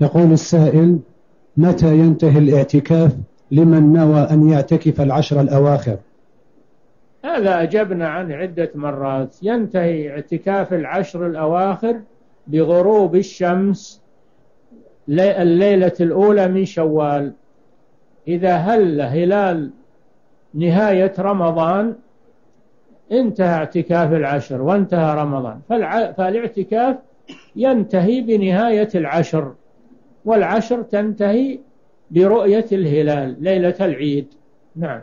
يقول السائل متى ينتهي الاعتكاف لمن نوى أن يعتكف العشر الأواخر؟ هذا أجبنا عنه عدة مرات. ينتهي اعتكاف العشر الأواخر بغروب الشمس الليلة الأولى من شوال. إذا هل هلال نهاية رمضان انتهى اعتكاف العشر وانتهى رمضان. فالاعتكاف ينتهي بنهاية العشر. والعشر تنتهي برؤية الهلال ليلة العيد. نعم.